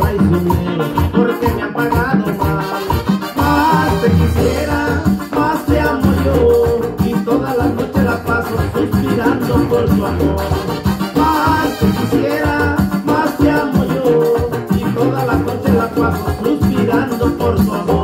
traicionero, porque me han pagado mal. Más te quisiera, más te amo yo, y toda la noche la paso suspirando por tu amor. Más te quisiera, más te amo yo, y toda la noche la paso suspirando por tu amor.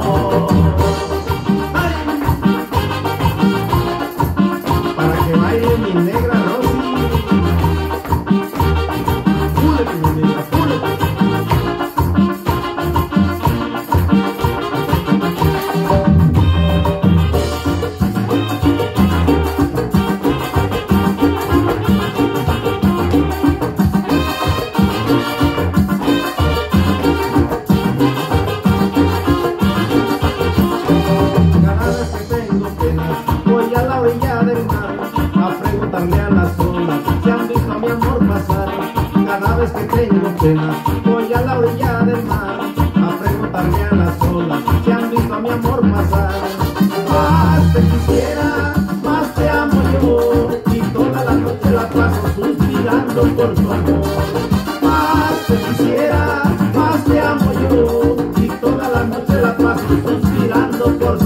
A preguntarle a las olas si han visto a mi amor pasar. Cada vez que tengo penas, voy a la orilla del mar a preguntarle a las olas si han visto a mi amor pasar. Más te quisiera, más te amo yo y toda la noche la paso suspirando por tu amor. Más te quisiera, más te amo yo y toda la noche la paso suspirando por tu amor.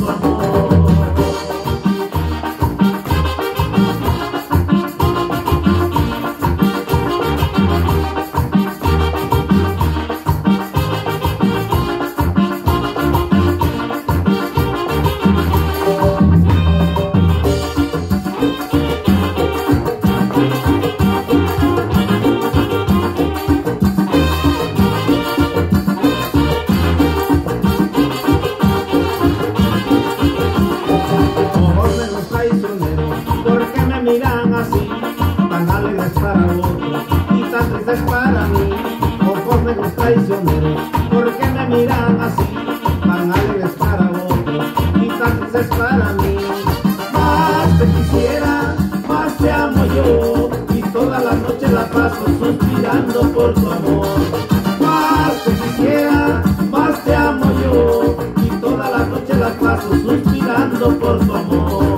mí, banales es para otros y tan triste es para mí, ojos de los traicioneros, porque me miran así, banales es para otros y tan triste es para mí, más te quisiera, más te amo yo, y toda la noche la paso suspirando por tu amor, más te quisiera, más te amo yo, y toda la noche la paso suspirando por tu amor.